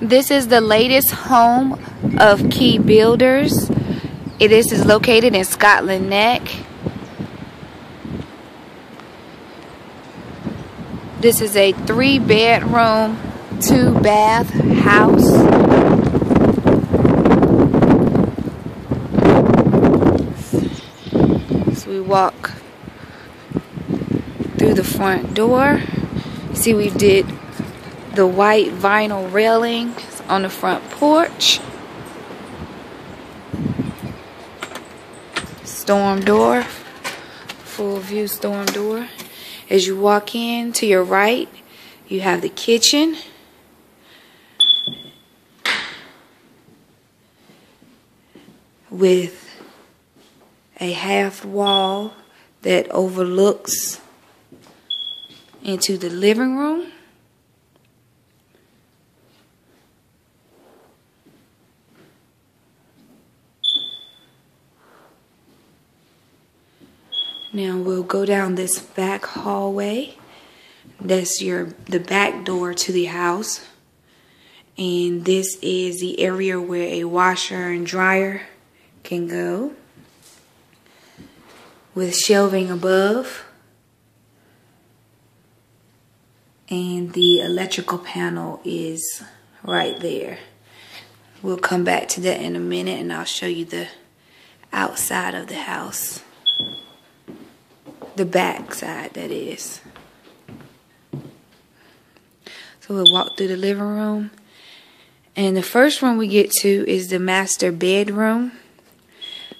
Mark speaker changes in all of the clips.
Speaker 1: This is the latest home of Key Builders. This is located in Scotland Neck. This is a three bedroom, two bath house. So we walk through the front door. See, we did the white vinyl railing on the front porch. Storm door, full view storm door. As you walk in to your right, you have the kitchen. With a half wall that overlooks into the living room. Now we'll go down this back hallway. That's your the back door to the house. And this is the area where a washer and dryer can go. With shelving above. And the electrical panel is right there. We'll come back to that in a minute and I'll show you the outside of the house the back side that is. So we'll walk through the living room. And the first room we get to is the master bedroom.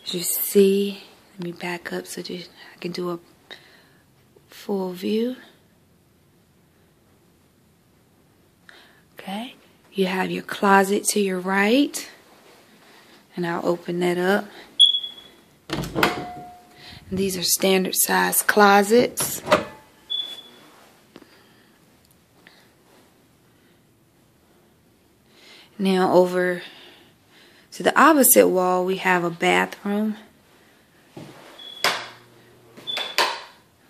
Speaker 1: As you see, let me back up so that I can do a full view. Okay, you have your closet to your right. And I'll open that up. These are standard size closets. Now over to the opposite wall, we have a bathroom.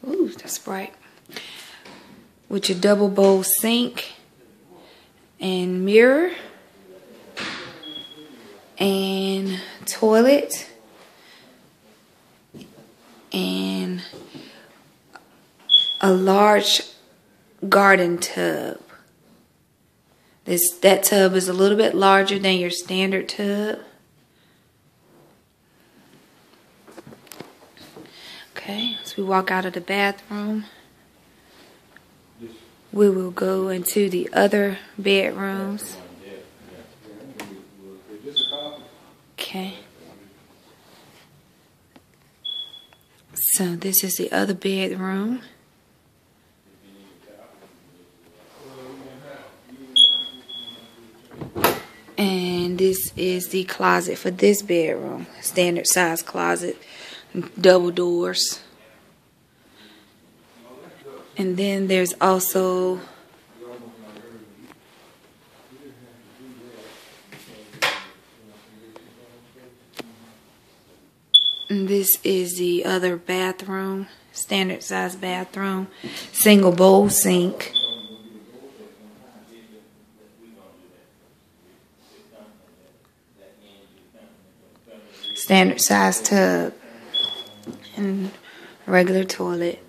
Speaker 1: Ooh, that's bright. With your double bowl sink and mirror and toilet and a large garden tub. This that tub is a little bit larger than your standard tub. Okay, as we walk out of the bathroom. We will go into the other bedrooms. Okay. So this is the other bedroom. And this is the closet for this bedroom. Standard size closet. Double doors. And then there's also this is the other bathroom, standard size bathroom, single bowl sink. Standard size tub and regular toilet.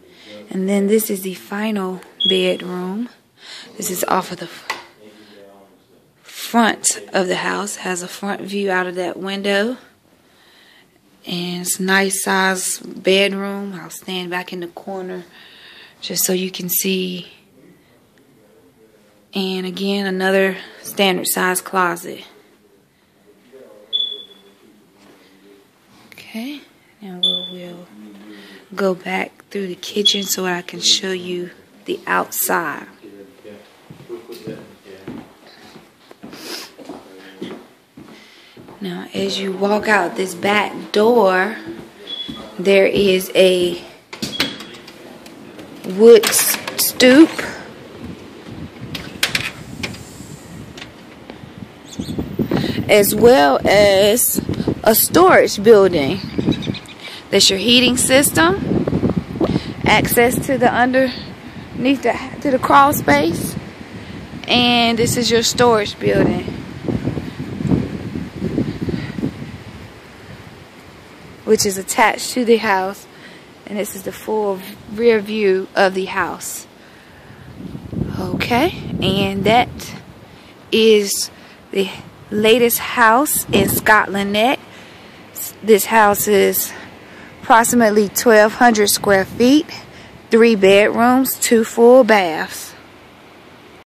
Speaker 1: And then this is the final bedroom. This is off of the front of the house. Has a front view out of that window. And it's nice size bedroom. I'll stand back in the corner just so you can see. And again, another standard size closet. Okay, now we'll, we'll go back through the kitchen so I can show you the outside. Now, as you walk out this back door, there is a wood stoop. As well as a storage building. That's your heating system. Access to the underneath the to the crawl space. And this is your storage building. Which is attached to the house. And this is the full rear view of the house. Okay, and that is the latest house in Scotland Neck. This house is approximately 1,200 square feet, three bedrooms, two full baths.